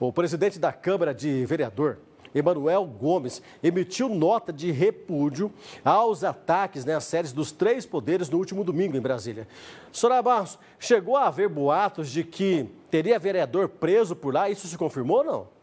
O presidente da Câmara de Vereador, Emanuel Gomes, emitiu nota de repúdio aos ataques né, séries dos três poderes no último domingo em Brasília. Sora Barros, chegou a haver boatos de que teria vereador preso por lá, isso se confirmou ou não?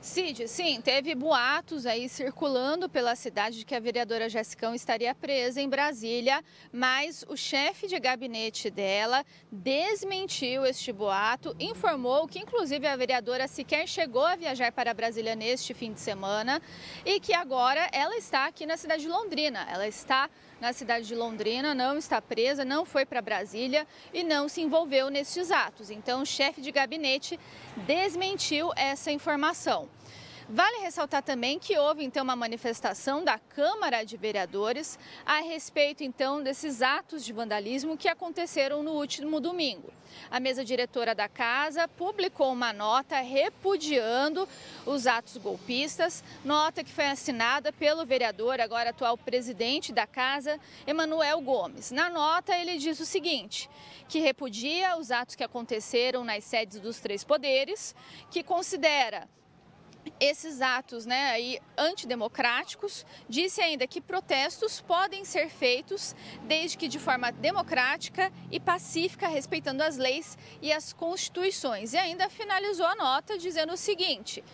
Cid, sim, teve boatos aí circulando pela cidade de que a vereadora Jessicão estaria presa em Brasília, mas o chefe de gabinete dela desmentiu este boato, informou que inclusive a vereadora sequer chegou a viajar para Brasília neste fim de semana e que agora ela está aqui na cidade de Londrina. Ela está na cidade de Londrina, não está presa, não foi para Brasília e não se envolveu nestes atos. Então, o chefe de gabinete desmentiu essa informação. Vale ressaltar também que houve então uma manifestação da Câmara de Vereadores a respeito então desses atos de vandalismo que aconteceram no último domingo. A mesa diretora da casa publicou uma nota repudiando os atos golpistas, nota que foi assinada pelo vereador, agora atual presidente da casa, Emanuel Gomes. Na nota ele diz o seguinte: que repudia os atos que aconteceram nas sedes dos três poderes, que considera esses atos né, aí, antidemocráticos. Disse ainda que protestos podem ser feitos desde que de forma democrática e pacífica, respeitando as leis e as constituições. E ainda finalizou a nota dizendo o seguinte: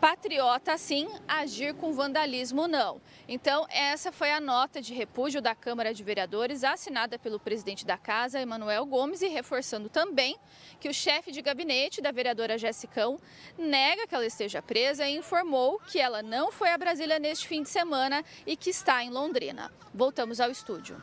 patriota sim, agir com vandalismo não. Então, essa foi a nota de repúdio da Câmara de Vereadores, assinada pelo presidente da Casa, Emanuel Gomes, e reforçando também que o chefe de gabinete da vereadora Jessicão nega que ela esteja presa e informou que ela não foi a Brasília neste fim de semana e que está em Londrina. Voltamos ao estúdio.